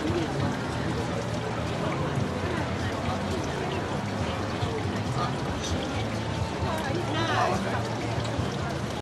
ซื้อเองมา